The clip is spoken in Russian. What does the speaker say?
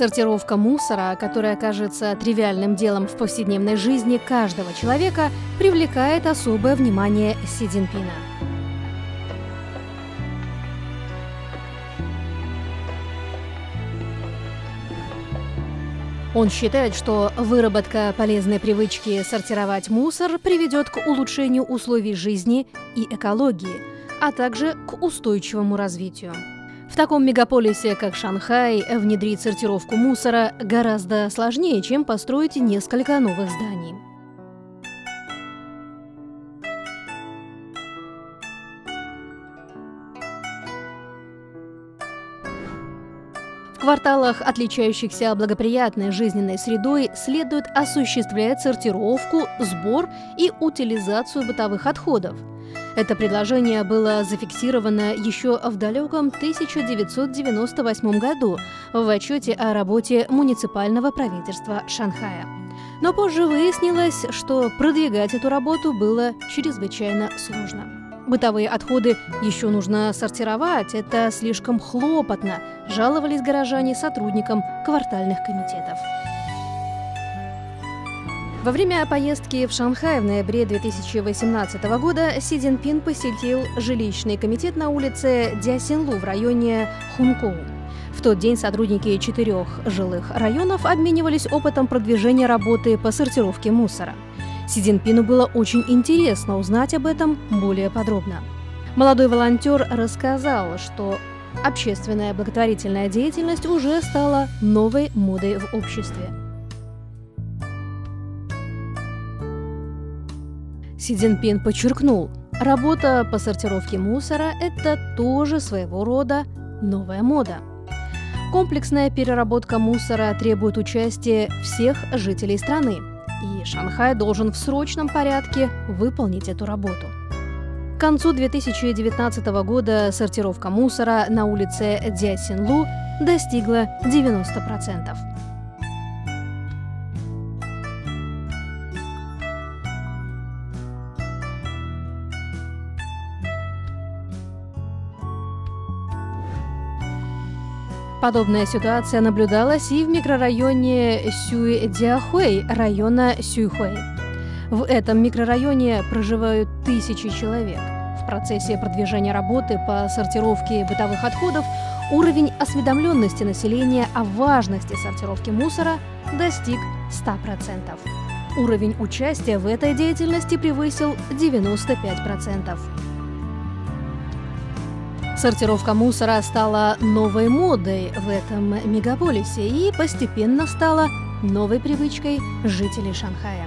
Сортировка мусора, которая кажется тривиальным делом в повседневной жизни каждого человека, привлекает особое внимание Си. Он считает, что выработка полезной привычки сортировать мусор приведет к улучшению условий жизни и экологии, а также к устойчивому развитию. В таком мегаполисе, как Шанхай, внедрить сортировку мусора гораздо сложнее, чем построить несколько новых зданий. В кварталах, отличающихся благоприятной жизненной средой, следует осуществлять сортировку, сбор и утилизацию бытовых отходов. Это предложение было зафиксировано еще в далеком 1998 году в отчете о работе муниципального правительства Шанхая. Но позже выяснилось, что продвигать эту работу было чрезвычайно сложно. Бытовые отходы еще нужно сортировать, это слишком хлопотно, жаловались горожане сотрудникам квартальных комитетов. Во время поездки в Шанхай в ноябре 2018 года Си Цзиньпин посетил жилищный комитет на улице Дясинлу в районе Хункоу. В тот день сотрудники четырех жилых районов обменивались опытом продвижения работы по сортировке мусора – Си Цзиньпину было очень интересно узнать об этом более подробно. Молодой волонтер рассказал, что общественная благотворительная деятельность уже стала новой модой в обществе. Си Цзиньпин подчеркнул, работа по сортировке мусора – это тоже своего рода новая мода. Комплексная переработка мусора требует участия всех жителей страны – и Шанхай должен в срочном порядке выполнить эту работу. К концу 2019 года сортировка мусора на улице Дзясинлу достигла 90%. Подобная ситуация наблюдалась и в микрорайоне Сюй-Диахуэй района Сюйхуэй. В этом микрорайоне проживают тысячи человек. В процессе продвижения работы по сортировке бытовых отходов уровень осведомленности населения о важности сортировки мусора достиг 100%. Уровень участия в этой деятельности превысил 95%. Сортировка мусора стала новой модой в этом мегаполисе и постепенно стала новой привычкой жителей Шанхая.